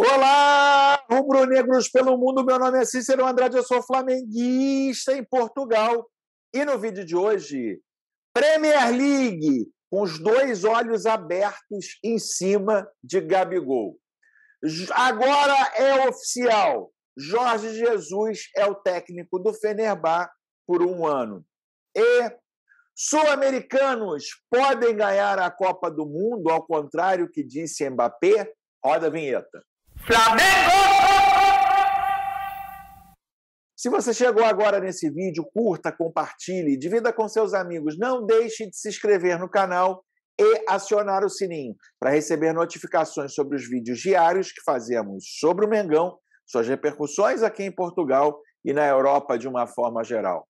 Olá, rubro-negros pelo mundo. Meu nome é Cícero Andrade, eu sou flamenguista em Portugal. E no vídeo de hoje, Premier League, com os dois olhos abertos em cima de Gabigol. Agora é oficial. Jorge Jesus é o técnico do Fenerbah por um ano. E sul-americanos podem ganhar a Copa do Mundo, ao contrário que disse Mbappé? Roda a vinheta. Flamengo! Se você chegou agora nesse vídeo, curta, compartilhe, divida com seus amigos. Não deixe de se inscrever no canal e acionar o sininho para receber notificações sobre os vídeos diários que fazemos sobre o Mengão, suas repercussões aqui em Portugal e na Europa de uma forma geral.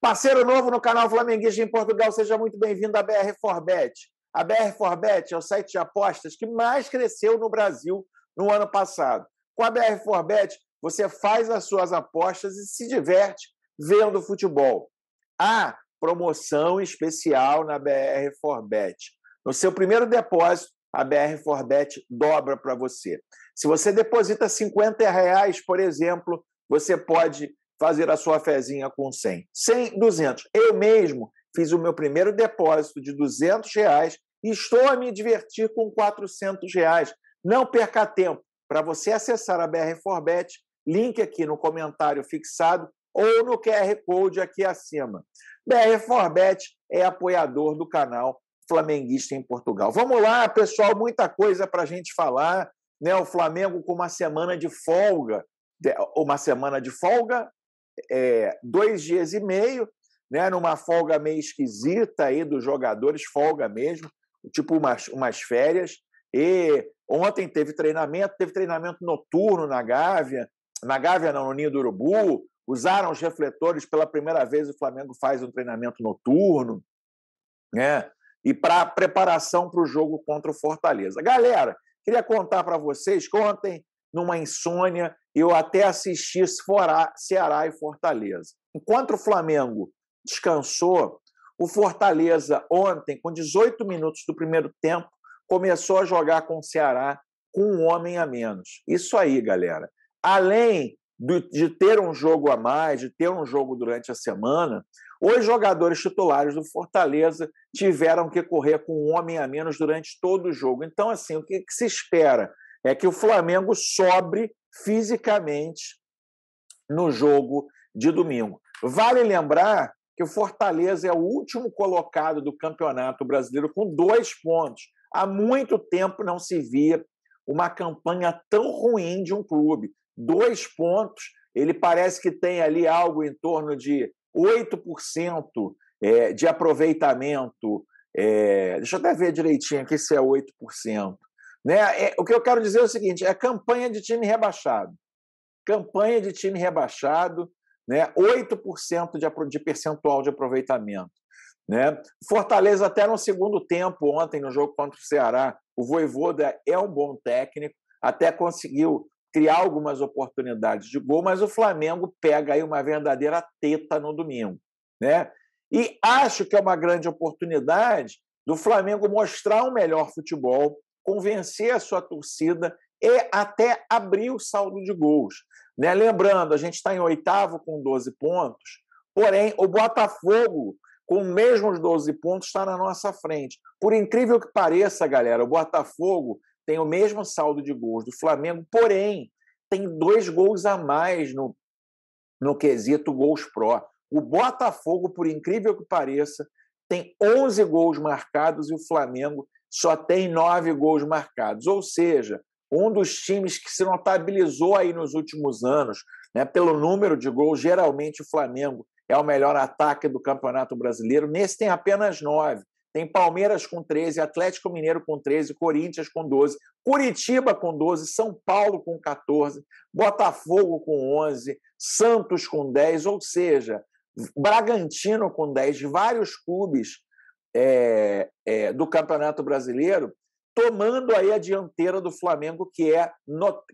Parceiro novo no canal Flamenguista em Portugal, seja muito bem-vindo à BR Forbet. A BR Forbet é o site de apostas que mais cresceu no Brasil no ano passado. Com a BR Forbet, você faz as suas apostas e se diverte vendo futebol. Há promoção especial na BR Forbet. No seu primeiro depósito, a BR Forbet dobra para você. Se você deposita 50 reais, por exemplo, você pode fazer a sua fezinha com 100. 100, 200. Eu mesmo fiz o meu primeiro depósito de 200 reais e estou a me divertir com 400 reais. Não perca tempo. Para você acessar a BR Forbet, link aqui no comentário fixado ou no QR Code aqui acima. BR Forbet é apoiador do canal Flamenguista em Portugal. Vamos lá, pessoal, muita coisa para a gente falar. Né? O Flamengo com uma semana de folga, uma semana de folga, é, dois dias e meio, né? numa folga meio esquisita aí dos jogadores, folga mesmo, tipo umas, umas férias. E ontem teve treinamento, teve treinamento noturno na Gávea, na Gávea não, no Ninho do Urubu, usaram os refletores pela primeira vez o Flamengo faz um treinamento noturno, né? E para preparação para o jogo contra o Fortaleza. Galera, queria contar para vocês ontem, numa insônia, eu até assisti Ceará e Fortaleza. Enquanto o Flamengo descansou, o Fortaleza ontem, com 18 minutos do primeiro tempo, começou a jogar com o Ceará com um homem a menos. Isso aí, galera. Além de ter um jogo a mais, de ter um jogo durante a semana, os jogadores titulares do Fortaleza tiveram que correr com um homem a menos durante todo o jogo. Então, assim, o que, se espera é que o Flamengo sobre fisicamente no jogo de domingo. Vale lembrar que o Fortaleza é o último colocado do Campeonato Brasileiro com dois pontos. Há muito tempo não se via uma campanha tão ruim de um clube. Dois pontos, ele parece que tem ali algo em torno de 8% é, de aproveitamento. É, deixa eu até ver direitinho aqui se é 8%. Né? É, o que eu quero dizer é o seguinte: é campanha de time rebaixado. Campanha de time rebaixado, né? 8% de, de percentual de aproveitamento. Né? Fortaleza, até no segundo tempo, ontem, no jogo contra o Ceará, o Voivoda é um bom técnico, até conseguiu criar algumas oportunidades de gol, mas o Flamengo pega aí uma verdadeira teta no domingo. Né? E acho que é uma grande oportunidade do Flamengo mostrar um melhor futebol, convencer a sua torcida e até abrir o saldo de gols. Né? Lembrando, a gente está em oitavo com 12 pontos, porém o Botafogo com os mesmos 12 pontos, está na nossa frente. Por incrível que pareça, galera, o Botafogo tem o mesmo saldo de gols do Flamengo, porém, tem dois gols a mais no, no quesito gols pró. O Botafogo, por incrível que pareça, tem 11 gols marcados e o Flamengo só tem 9 gols marcados. Ou seja, um dos times que se notabilizou aí nos últimos anos, né, pelo número de gols, geralmente o Flamengo é o melhor ataque do Campeonato Brasileiro. Nesse tem apenas nove. Tem Palmeiras com 13, Atlético Mineiro com 13, Corinthians com 12, Curitiba com 12, São Paulo com 14, Botafogo com 11, Santos com 10, ou seja, Bragantino com 10, vários clubes é, é, do Campeonato Brasileiro tomando aí a dianteira do Flamengo, que, é,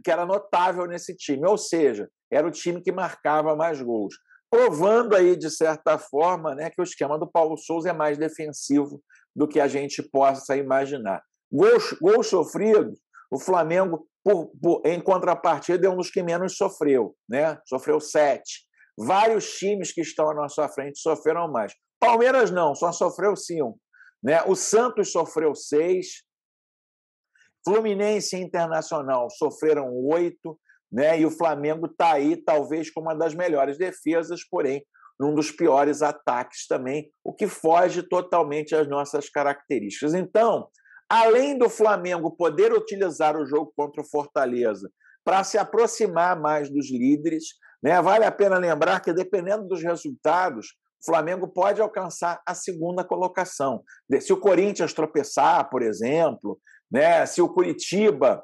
que era notável nesse time, ou seja, era o time que marcava mais gols provando aí, de certa forma, né, que o esquema do Paulo Souza é mais defensivo do que a gente possa imaginar. Gols, gols sofridos, o Flamengo, por, por, em contrapartida, é um dos que menos sofreu, né? Sofreu sete. Vários times que estão à nossa frente sofreram mais. Palmeiras não, só sofreu cinco. Né? O Santos sofreu seis. Fluminense e Internacional sofreram oito. Né? E o Flamengo está aí, talvez, com uma das melhores defesas, porém, num dos piores ataques também, o que foge totalmente às nossas características. Então, além do Flamengo poder utilizar o jogo contra o Fortaleza para se aproximar mais dos líderes, né? vale a pena lembrar que, dependendo dos resultados, o Flamengo pode alcançar a segunda colocação. Se o Corinthians tropeçar, por exemplo, né? se o Curitiba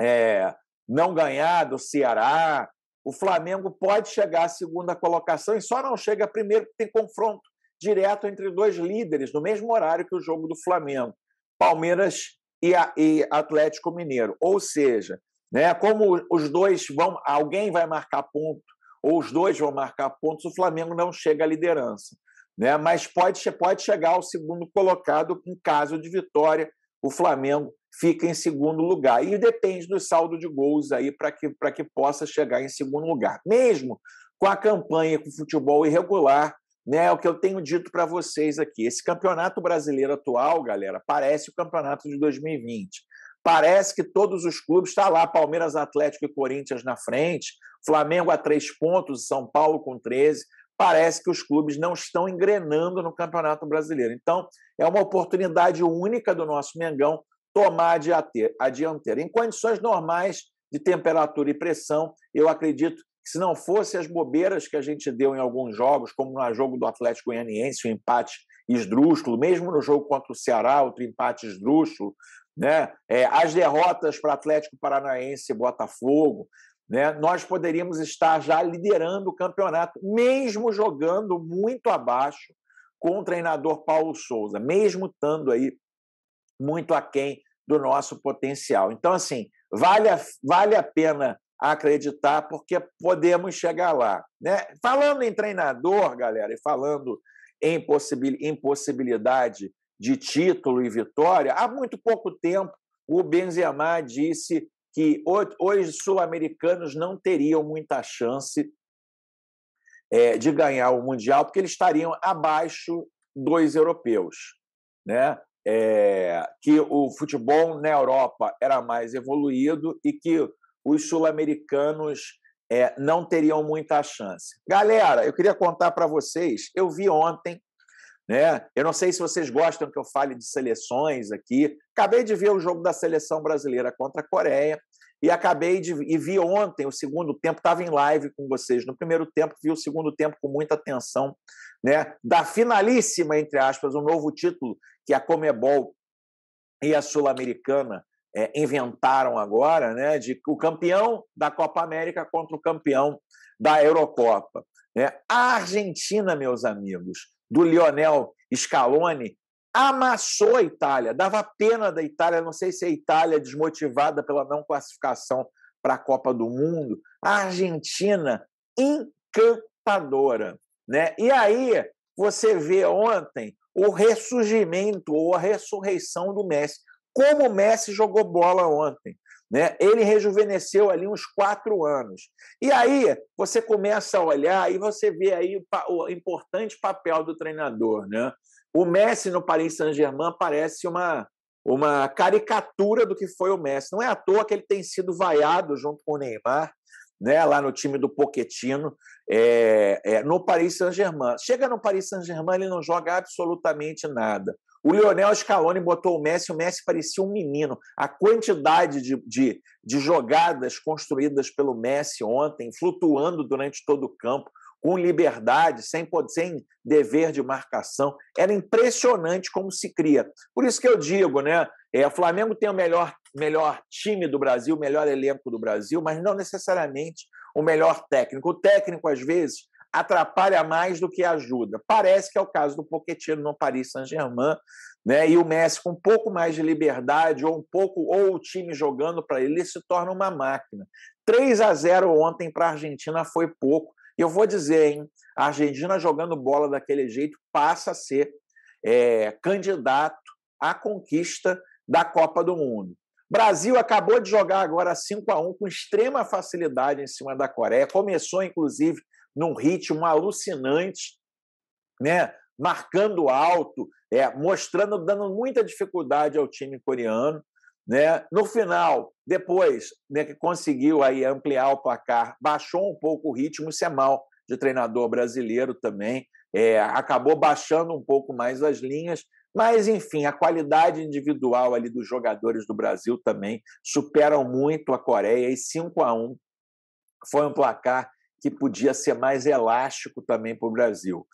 é, não ganhar do Ceará, o Flamengo pode chegar à segunda colocação e só não chega primeiro porque tem confronto direto entre dois líderes, no mesmo horário que o jogo do Flamengo. Palmeiras e, Atlético Mineiro. Ou seja, né, como os dois vão, alguém vai marcar ponto, ou os dois vão marcar pontos, o Flamengo não chega à liderança. Né? Mas pode, pode chegar ao segundo colocado em caso de vitória. O Flamengo fica em segundo lugar. E depende do saldo de gols aí para que, que possa chegar em segundo lugar. Mesmo com a campanha com futebol irregular, né, é o que eu tenho dito para vocês aqui. Esse campeonato brasileiro atual, galera, parece o campeonato de 2020. Parece que todos os clubes estão tá lá, Palmeiras, Atlético e Corinthians na frente, Flamengo a três pontos, São Paulo com 13. Parece que os clubes não estão engrenando no Campeonato Brasileiro. Então, é uma oportunidade única do nosso Mengão tomar a dianteira. Em condições normais de temperatura e pressão, eu acredito se não fosse as bobeiras que a gente deu em alguns jogos, como no jogo do Atlético Goianiense, o empate esdrúxulo, mesmo no jogo contra o Ceará, outro empate esdrúxulo, né? É, as derrotas para Atlético Paranaense e Botafogo, né? nós poderíamos estar já liderando o campeonato, mesmo jogando muito abaixo com o treinador Paulo Souza, mesmo estando aí muito aquém do nosso potencial. Então, assim, vale a, vale a pena acreditar, porque podemos chegar lá. Né? Falando em treinador, galera, e falando em impossibilidade de título e vitória, há muito pouco tempo o Benzema disse que os sul-americanos não teriam muita chance é, de ganhar o Mundial, porque eles estariam abaixo dos europeus. Né? É, que o futebol na Europa era mais evoluído e que os sul-americanos é, não teriam muita chance. Galera, eu queria contar para vocês, eu vi ontem, né? Eu não sei se vocês gostam que eu fale de seleções aqui. Acabei de ver o jogo da seleção brasileira contra a Coreia e acabei de e vi ontem o segundo tempo, estava em live com vocês. No primeiro tempo vi o segundo tempo com muita atenção, né? Da finalíssima entre aspas, um novo título que a Comebol e a Sul-Americana é, inventaram agora, né, de o campeão da Copa América contra o campeão da Eurocopa. Né? A Argentina, meus amigos, do Lionel Scaloni, amassou a Itália. Dava pena da Itália, não sei se a Itália desmotivada pela não classificação para a Copa do Mundo. A Argentina encantadora, né? E aí você vê ontem o ressurgimento ou a ressurreição do Messi como o Messi jogou bola ontem. Né? Ele rejuvenesceu ali uns quatro anos. E aí você começa a olhar e você vê aí o, o importante papel do treinador. Né? O Messi no Paris Saint-Germain parece uma, uma caricatura do que foi o Messi. Não é à toa que ele tem sido vaiado junto com o Neymar, né, lá no time do Poquetino, é, é, no Paris Saint-Germain. Chega no Paris Saint-Germain, ele não joga absolutamente nada. O Lionel Scaloni botou o Messi, o Messi parecia um menino. A quantidade de, de, de jogadas construídas pelo Messi ontem, flutuando durante todo o campo, com liberdade, sem, sem dever de marcação. Era impressionante como se cria. Por isso que eu digo, né? É, o Flamengo tem o melhor, melhor time do Brasil, o melhor elenco do Brasil, mas não necessariamente o melhor técnico. O técnico, às vezes, atrapalha mais do que ajuda. Parece que é o caso do Pochettino no Paris Saint-Germain, né? E o Messi com um pouco mais de liberdade ou um pouco ou o time jogando para ele, ele se torna uma máquina. 3 a 0 ontem para a Argentina foi pouco. E eu vou dizer, hein, a Argentina jogando bola daquele jeito passa a ser é, candidato à conquista da Copa do Mundo. Brasil acabou de jogar agora 5 a 1 com extrema facilidade em cima da Coreia. Começou, inclusive, num ritmo alucinante, né? marcando alto, é, mostrando, dando muita dificuldade ao time coreano. Né? No final, depois né, que conseguiu aí ampliar o placar, baixou um pouco o ritmo, isso é mal de treinador brasileiro também, é, acabou baixando um pouco mais as linhas, mas, enfim, a qualidade individual ali dos jogadores do Brasil também superam muito a Coreia e 5 a 1 foi um placar que podia ser mais elástico também para o Brasil.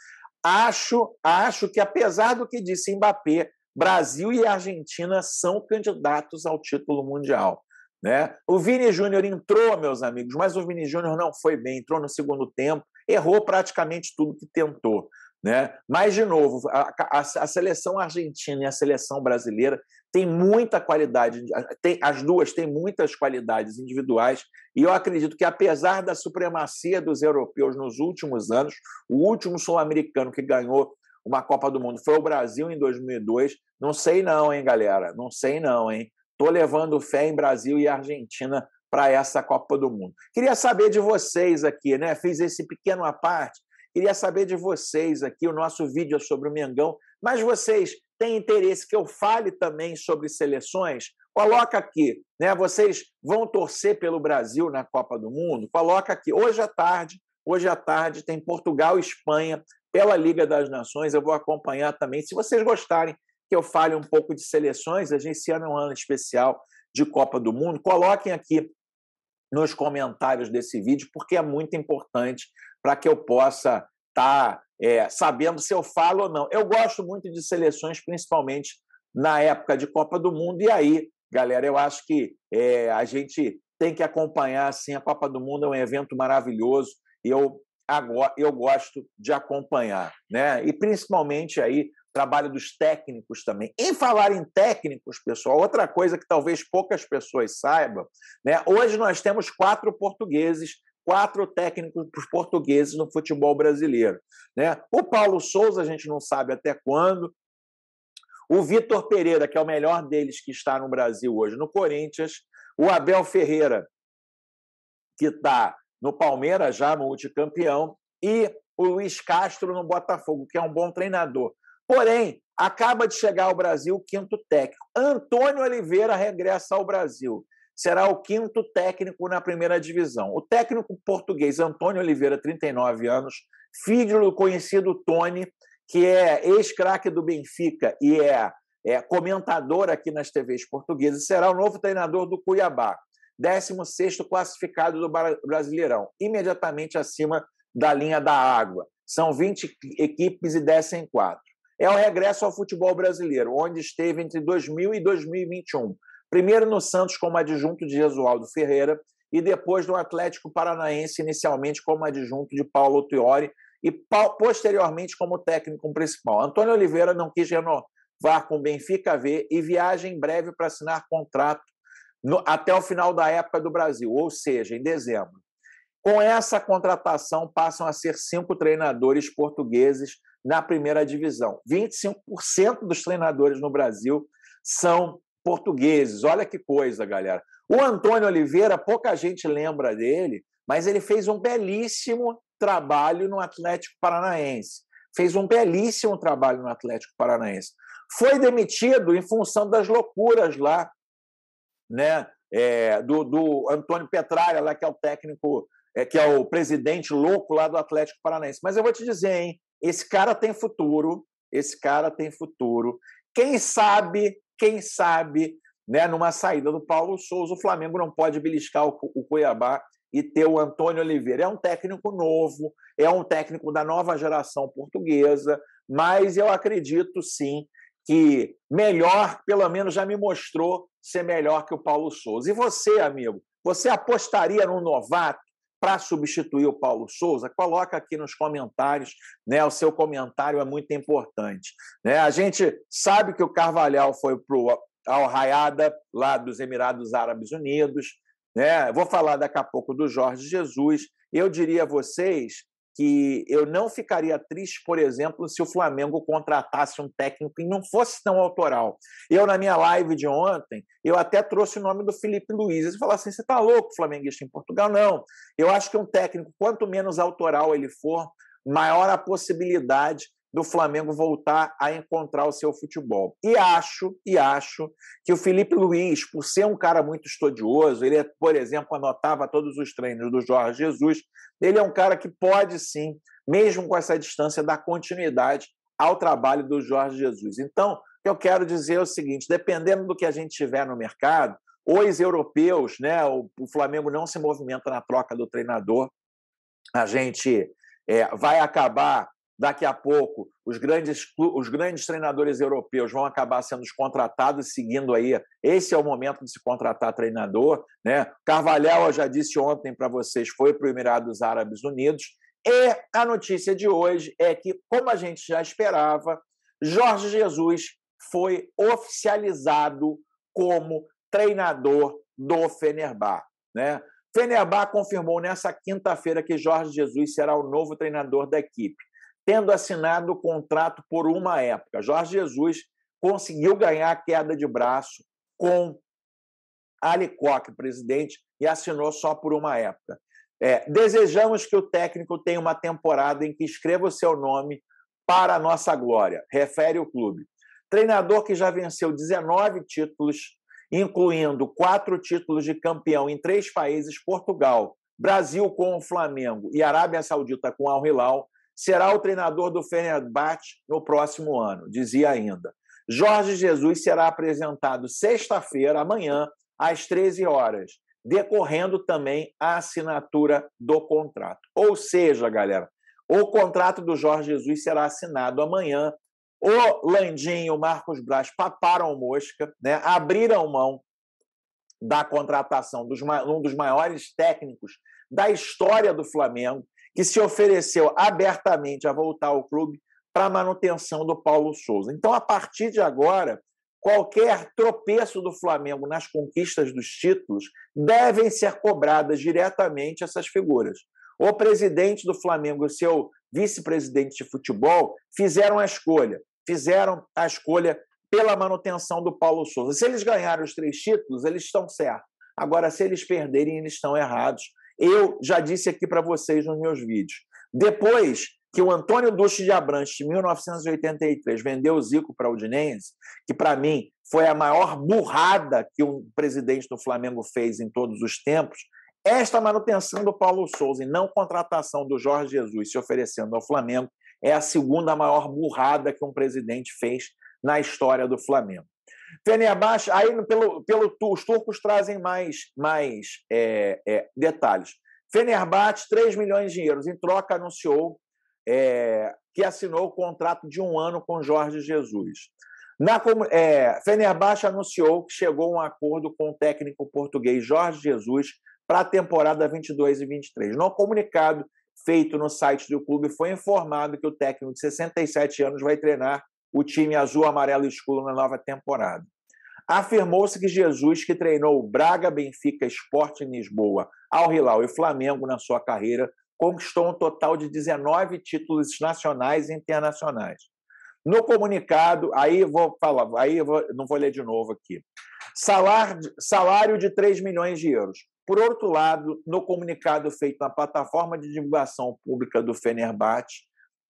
Acho, acho que, apesar do que disse Mbappé, Brasil e Argentina são candidatos ao título mundial. Né? O Vini Júnior entrou, meus amigos, mas o Vini Júnior não foi bem, entrou no segundo tempo, errou praticamente tudo que tentou. Né? Mas, de novo, a, a, a, seleção argentina e a seleção brasileira têm muita qualidade, tem, as duas têm muitas qualidades individuais, e eu acredito que, apesar da supremacia dos europeus nos últimos anos, o último sul-americano que ganhou uma Copa do Mundo foi o Brasil em 2002. Não sei não, hein, galera? Não sei não, hein? Tô levando fé em Brasil e Argentina para essa Copa do Mundo. Queria saber de vocês aqui, né? Fiz esse pequeno à parte Queria saber de vocês aqui, o nosso vídeo é sobre o Mengão, mas vocês têm interesse que eu fale também sobre seleções? Coloca aqui, né? Vocês vão torcer pelo Brasil na Copa do Mundo? Coloca aqui. Hoje à tarde, hoje à tarde tem Portugal e Espanha pela Liga das Nações. Eu vou acompanhar também. Se vocês gostarem que eu fale um pouco de seleções, a gente esse ano é um ano especial de Copa do Mundo. Coloquem aqui nos comentários desse vídeo, porque é muito importante para que eu possa estar tá, é, sabendo se eu falo ou não. Eu gosto muito de seleções, principalmente na época de Copa do Mundo, e aí, galera, eu acho que é, a gente tem que acompanhar assim, a Copa do Mundo é um evento maravilhoso e eu agora eu gosto de acompanhar, né? E principalmente aí trabalho dos técnicos também. Em falar em técnicos, pessoal, outra coisa que talvez poucas pessoas saibam, né? Hoje nós temos quatro portugueses quatro técnicos portugueses no futebol brasileiro. Né? O Paulo Souza, a gente não sabe até quando. O Vitor Pereira, que é o melhor deles que está no Brasil hoje, no Corinthians. O Abel Ferreira, que está no Palmeiras, já multicampeão. E o Luiz Castro no Botafogo, que é um bom treinador. Porém, acaba de chegar ao Brasil o quinto técnico. Antônio Oliveira regressa ao Brasil será o quinto técnico na primeira divisão. O técnico português Antônio Oliveira, 39 anos, filho do conhecido Tony, que é ex-craque do Benfica e é, é, comentador aqui nas TVs portuguesas, será o novo treinador do Cuiabá, 16 classificado do Brasileirão, imediatamente acima da linha da água. São 20 equipes e descem quatro. É o regresso ao futebol brasileiro, onde esteve entre 2000 e 2021 primeiro no Santos como adjunto de Jesualdo Ferreira e depois no Atlético Paranaense, inicialmente como adjunto de Paulo Tiori e posteriormente como técnico principal. Antônio Oliveira não quis renovar com o Benfica V e viaja em breve para assinar contrato no, até o final da época do Brasil, ou seja, em dezembro. Com essa contratação, passam a ser cinco treinadores portugueses na primeira divisão. 25% dos treinadores no Brasil são portugueses. Olha que coisa, galera. O Antônio Oliveira, pouca gente lembra dele, mas ele fez um belíssimo trabalho no Atlético Paranaense. Fez um belíssimo trabalho no Atlético Paranaense. Foi demitido em função das loucuras lá, né? É, do, do Antônio Petralha, lá, que é o técnico, é, que é o presidente louco lá do Atlético Paranaense. Mas eu vou te dizer, hein? Esse cara tem futuro. Esse cara tem futuro. Quem sabe quem sabe, né, numa saída do Paulo Souza, o Flamengo não pode beliscar o, o Cuiabá e ter o Antônio Oliveira. É um técnico novo, é um técnico da nova geração portuguesa, mas eu acredito sim que melhor, pelo menos já me mostrou ser melhor que o Paulo Souza. E você, amigo, você apostaria no novato para substituir o Paulo Souza? Coloca aqui nos comentários, né? O seu comentário é muito importante. Né? A gente sabe que o Carvalhal foi para o Al Rayada, lá dos Emirados Árabes Unidos. Né? Vou falar daqui a pouco do Jorge Jesus. Eu diria a vocês que eu não ficaria triste, por exemplo, se o Flamengo contratasse um técnico e não fosse tão autoral. Eu, na minha live de ontem, eu até trouxe o nome do Felipe Luiz. Ele falou assim: você está louco, flamenguista em Portugal? Não. Eu acho que um técnico, quanto menos autoral ele for, maior a possibilidade do Flamengo voltar a encontrar o seu futebol. E acho, e acho que o Felipe Luiz, por ser um cara muito estudioso, ele, por exemplo, anotava todos os treinos do Jorge Jesus, ele é um cara que pode sim, mesmo com essa distância, dar continuidade ao trabalho do Jorge Jesus. Então, o que eu quero dizer é o seguinte: dependendo do que a gente tiver no mercado, os europeus, né, o, o Flamengo não se movimenta na troca do treinador, a gente é, vai acabar daqui a pouco os grandes, os grandes treinadores europeus vão acabar sendo contratados, seguindo aí. Esse é o momento de se contratar treinador. Né? Carvalhal, eu já disse ontem para vocês, foi para o Emirados Árabes Unidos. E a notícia de hoje é que, como a gente já esperava, Jorge Jesus foi oficializado como treinador do Fenerbah. Né? Fenerbah confirmou nessa quinta-feira que Jorge Jesus será o novo treinador da equipe tendo assinado o contrato por uma época. Jorge Jesus conseguiu ganhar a queda de braço com Ali presidente, e assinou só por uma época. É, desejamos que o técnico tenha uma temporada em que escreva o seu nome para a nossa glória, refere o clube. Treinador que já venceu 19 títulos, incluindo quatro títulos de campeão em três países: Portugal, Brasil com o Flamengo e Arábia Saudita com o Al Hilal, será o treinador do Fenerbahçe no próximo ano, dizia ainda. Jorge Jesus será apresentado sexta-feira, amanhã, às 13 horas, decorrendo também a assinatura do contrato. Ou seja, galera, o contrato do Jorge Jesus será assinado amanhã. O Landinho e o Marcos Braz paparam mosca, né? abriram mão da contratação de um dos maiores técnicos da história do Flamengo que se ofereceu abertamente a voltar ao clube para a manutenção do Paulo Souza. Então, a partir de agora, qualquer tropeço do Flamengo nas conquistas dos títulos devem ser cobradas diretamente essas figuras. O presidente do Flamengo e o seu vice-presidente de futebol fizeram a escolha, fizeram a escolha pela manutenção do Paulo Souza. Se eles ganharem os três títulos, eles estão certos. Agora, se eles perderem, eles estão errados. Eu já disse aqui para vocês nos meus vídeos. Depois que o Antônio Duque de Abrantes, em 1983, vendeu o Zico para o Udinese, que para mim foi a maior burrada que um presidente do Flamengo fez em todos os tempos, esta manutenção do Paulo Souza e não contratação do Jorge Jesus se oferecendo ao Flamengo é a segunda maior burrada que um presidente fez na história do Flamengo. Fenerbahçe, aí pelo, pelo, os turcos trazem mais, mais é, é, detalhes. Fenerbahçe, 3 milhões de euros. Em troca, anunciou é, que assinou o contrato de um ano com Jorge Jesus. Na, é, Fenerbahçe anunciou que chegou a um acordo com o técnico português Jorge Jesus para a temporada 22 e 23. No comunicado feito no site do clube, foi informado que o técnico de 67 anos vai treinar o time azul, amarelo e escuro na nova temporada. Afirmou-se que Jesus, que treinou Braga, Benfica, Esporte Lisboa, Al Hilal e Flamengo na sua carreira, conquistou um total de 19 títulos nacionais e internacionais. No comunicado, aí vou falar, aí vou, não vou ler de novo aqui. Salário, salário de 3 milhões de euros. Por outro lado, no comunicado feito na plataforma de divulgação pública do Fenerbahçe,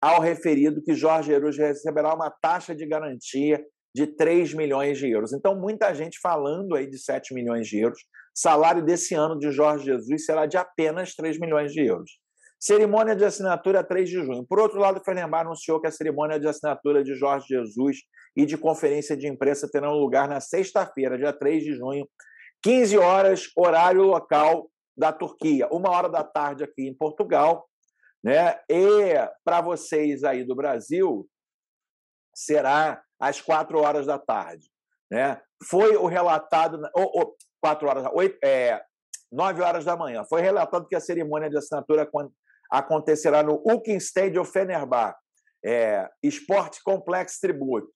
ao referido que Jorge Jesus receberá uma taxa de garantia de 3 milhões de euros. Então, muita gente falando aí de 7 milhões de euros. Salário desse ano de Jorge Jesus será de apenas 3 milhões de euros. Cerimônia de assinatura 3 de junho. Por outro lado, o Fenerbahçe anunciou que a cerimônia de assinatura de Jorge Jesus e de conferência de imprensa terão lugar na sexta-feira, dia 3 de junho, 15 horas, horário local da Turquia, uma hora da tarde aqui em Portugal, né? E para vocês aí do Brasil, será às quatro horas da tarde. Né? Foi o relatado, ou, quatro horas, oito, é, horas da manhã, foi relatado que a cerimônia de assinatura acontecerá no Ukin Stadium Fenerbahçe, é, Sport Complex Tribute,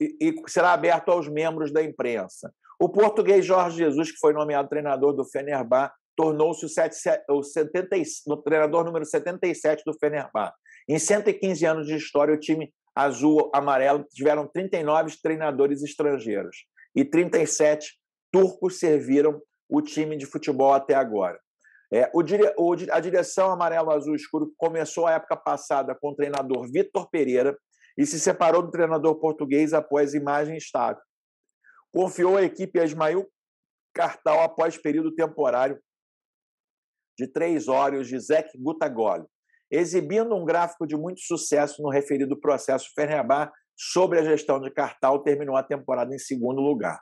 e, e será aberto aos membros da imprensa. O português Jorge Jesus, que foi nomeado treinador do Fenerbahçe, tornou-se o, o, o treinador número 77 do Fenerbahçe. Em 115 anos de história, o time azul-amarelo tiveram 39 treinadores estrangeiros e 37 turcos serviram o time de futebol até agora. É, o, a direção amarelo-azul escuro começou a época passada com o treinador Vitor Pereira e se separou do treinador português após imagem estável. Confiou a equipe a Ismail Cartal após período temporário de três horas de Zek Gutagoli, exibindo um gráfico de muito sucesso no referido processo Fenerbahçe sobre a gestão de Cartal, terminou a temporada em segundo lugar.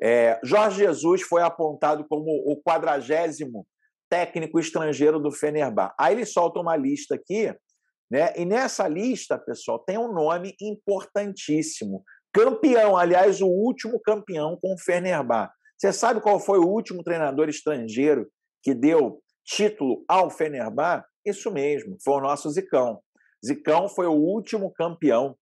É, Jorge Jesus foi apontado como o quadragésimo técnico estrangeiro do Fenerbahçe. Aí ele solta uma lista aqui, né? E nessa lista, pessoal, tem um nome importantíssimo. Campeão, aliás, o último campeão com o Fenerbahçe. Você sabe qual foi o último treinador estrangeiro que deu título ao Fenerbahçe? Isso mesmo, foi o nosso Zicão. Zicão foi o último campeão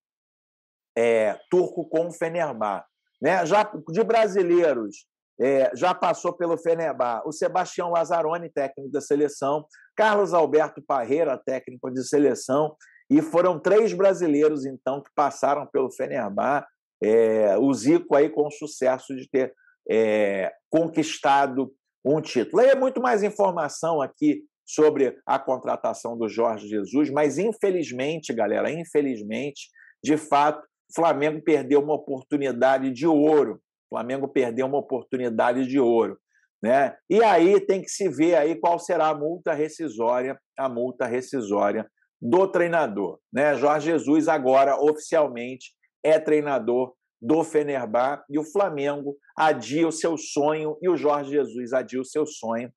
é, turco com o Fenerbahçe. Né? Já de brasileiros, é, já passou pelo Fenerbahçe o Sebastião Lazzaroni, técnico da seleção, Carlos Alberto Parreira, técnico de seleção, e foram três brasileiros, então, que passaram pelo Fenerbahçe. É, o Zico aí com o sucesso de ter é, conquistado um título. Aí é muito mais informação aqui sobre a contratação do Jorge Jesus, mas infelizmente, galera, infelizmente, de fato, Flamengo perdeu uma oportunidade de ouro Flamengo perdeu uma oportunidade de ouro. Né? E aí tem que se ver aí qual será a multa rescisória, a multa rescisória do treinador. Né? Jorge Jesus agora oficialmente é treinador do Fenerbahçe e o Flamengo adia o seu sonho e o Jorge Jesus adia o seu sonho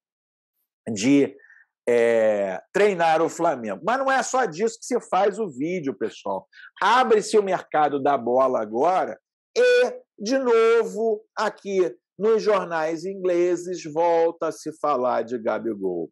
de é, treinar o Flamengo. Mas não é só disso que se faz o vídeo, pessoal. Abre-se o mercado da bola agora e, de novo, aqui nos jornais ingleses, volta a se falar de Gabigol,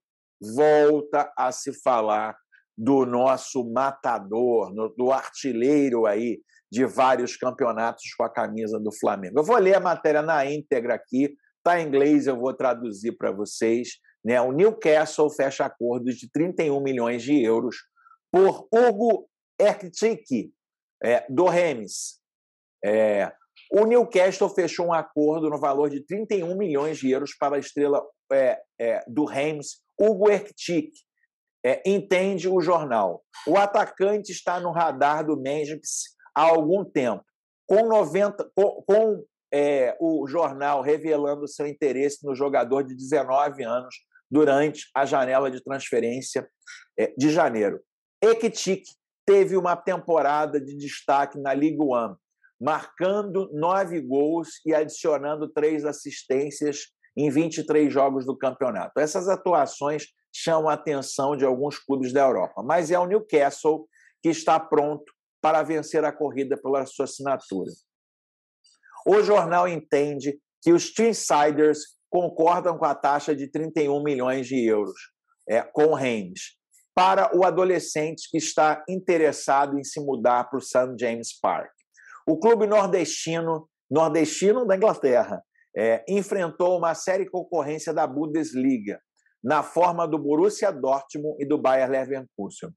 volta a se falar do nosso matador, do artilheiro aí de vários campeonatos com a camisa do Flamengo. Eu vou ler a matéria na íntegra aqui, está em inglês, eu vou traduzir para vocês. Né? O Newcastle fecha acordos de 31 milhões de euros por Hugo Erktik, é, do Remes, é, o Newcastle fechou um acordo no valor de 31 milhões de euros para a estrela é, é, do Reims, Hugo Erktik. É, entende o jornal. O atacante está no radar do Mendes há algum tempo. Com, 90, com, com é, o jornal revelando seu interesse no jogador de 19 anos durante a janela de transferência é, de janeiro. Ektik teve uma temporada de destaque na Liga One marcando nove gols e adicionando três assistências em 23 jogos do campeonato. Essas atuações chamam a atenção de alguns clubes da Europa, mas é o Newcastle que está pronto para vencer a corrida pela sua assinatura. O jornal entende que os Insiders concordam com a taxa de 31 milhões de euros é, com o Reims para o adolescente que está interessado em se mudar para o St. James Park. O clube nordestino, nordestino da Inglaterra, é, enfrentou uma série concorrência da Bundesliga, na forma do Borussia Dortmund e do Bayer Leverkusen.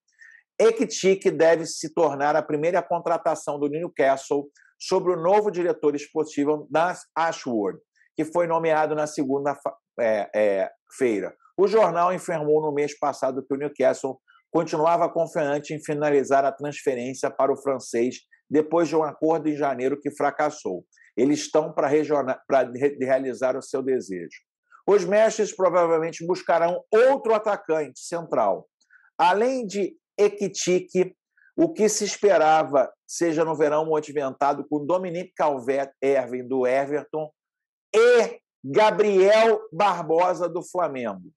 Ektik deve se tornar a primeira contratação do Newcastle sobre o novo diretor esportivo das Ashworth, que foi nomeado na segunda-feira. É, é, o jornal informou no mês passado que o Newcastle continuava confiante em finalizar a transferência para o francês depois de um acordo em janeiro que fracassou. Eles estão para realizar o seu desejo. Os mestres provavelmente buscarão outro atacante central. Além de Equitique, o que se esperava seja no verão movimentado com Dominique Calvert-Ervin do Everton e Gabriel Barbosa do Flamengo.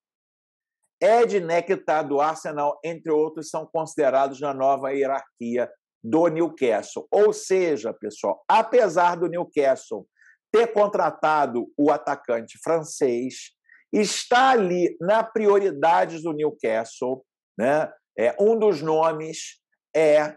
Ed Nectar do Arsenal, entre outros, são considerados na nova hierarquia do Newcastle. Ou seja, pessoal, apesar do Newcastle ter contratado o atacante francês, está ali na prioridade do Newcastle, né? É, um dos nomes é,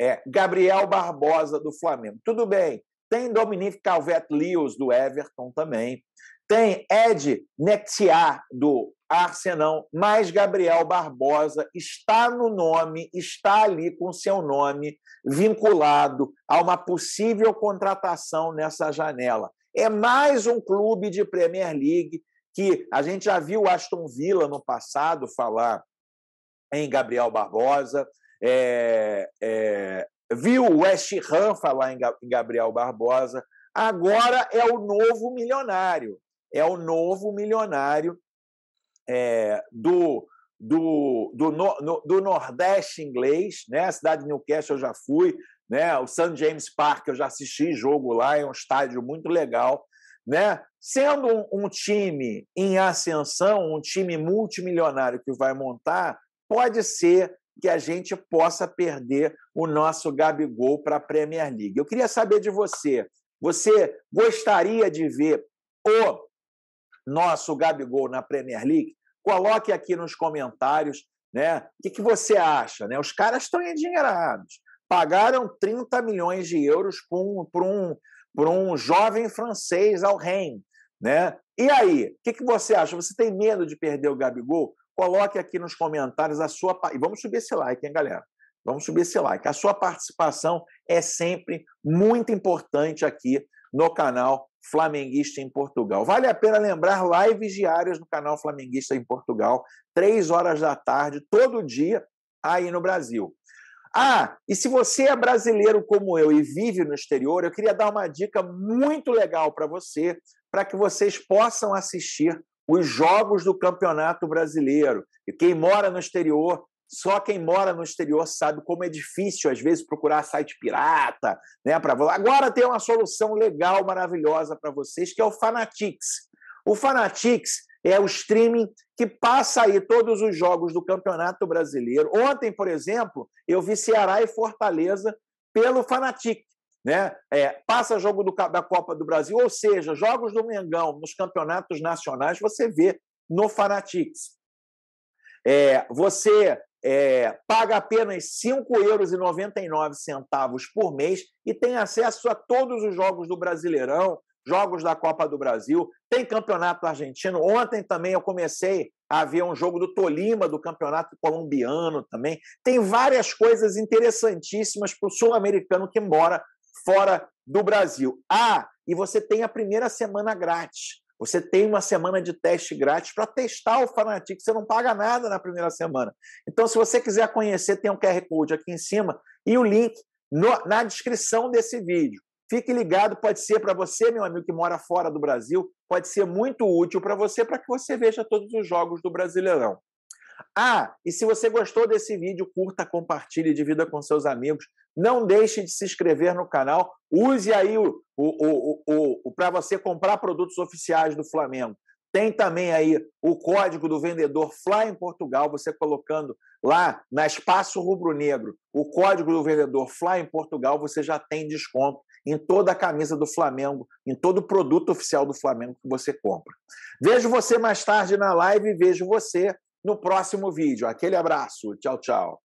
é Gabriel Barbosa do Flamengo. Tudo bem, tem Dominique Calvert-Lewis do Everton também, tem Ed Nexiar, do Arsenal, mais Gabriel Barbosa, está no nome, está ali com seu nome vinculado a uma possível contratação nessa janela. É mais um clube de Premier League que a gente já viu o Aston Villa no passado falar em Gabriel Barbosa, é, é, viu o West Ham falar em Gabriel Barbosa, agora é o novo milionário. É o novo milionário é, do, do, do, no, do Nordeste inglês, né? A cidade de Newcastle eu já fui, né? O St. James Park eu já assisti jogo lá, é um estádio muito legal, né? Sendo um, um time em ascensão, um time multimilionário que vai montar, pode ser que a gente possa perder o nosso Gabigol para a Premier League. Eu queria saber de você. Você gostaria de ver o nosso Gabigol na Premier League? Coloque aqui nos comentários né? o que, que você acha. Né? Os caras estão endinheirados. Pagaram 30 milhões de euros por um, por um, por um jovem francês ao Rennes. Né? E aí, o que, que você acha? Você tem medo de perder o Gabigol? Coloque aqui nos comentários a sua. E vamos subir esse like, hein, galera? Vamos subir esse like. A sua participação é sempre muito importante aqui no canal Flamenguista em Portugal. Vale a pena lembrar lives diárias no canal Flamenguista em Portugal, três horas da tarde, todo dia, aí no Brasil. Ah, e se você é brasileiro como eu e vive no exterior, eu queria dar uma dica muito legal para você, para que vocês possam assistir os jogos do Campeonato Brasileiro. E quem mora no exterior, só quem mora no exterior sabe como é difícil, às vezes, procurar site pirata. Né, pra... Agora tem uma solução legal, maravilhosa para vocês, que é o Fanatics. O Fanatics é o streaming que passa aí todos os jogos do Campeonato Brasileiro. Ontem, por exemplo, eu vi Ceará e Fortaleza pelo Fanatics né? É, passa jogo do, da Copa do Brasil, ou seja, jogos do Mengão nos campeonatos nacionais, você vê no Fanatics. É, você é, paga apenas R$ 5,99 por mês e tem acesso a todos os jogos do Brasileirão, jogos da Copa do Brasil, tem campeonato argentino. Ontem também eu comecei a ver um jogo do Tolima, do campeonato colombiano também. Tem várias coisas interessantíssimas para o sul-americano que mora fora do Brasil. Ah, e você tem a primeira semana grátis. Você tem uma semana de teste grátis para testar o Fanatic, você não paga nada na primeira semana. Então, se você quiser conhecer, tem um QR Code aqui em cima e o link no, na descrição desse vídeo. Fique ligado, pode ser para você, meu amigo que mora fora do Brasil, pode ser muito útil para você, para que você veja todos os jogos do Brasileirão. Ah, e se você gostou desse vídeo, curta, compartilhe, divida com seus amigos. Não deixe de se inscrever no canal. Use aí o, o, o, o, para você comprar produtos oficiais do Flamengo. Tem também aí o código do vendedor Fly em Portugal, você colocando lá na Espaço Rubro Negro o código do vendedor Fly em Portugal, você já tem desconto em toda a camisa do Flamengo, em todo o produto oficial do Flamengo que você compra. Vejo você mais tarde na live e vejo você no próximo vídeo. Aquele abraço. Tchau, tchau.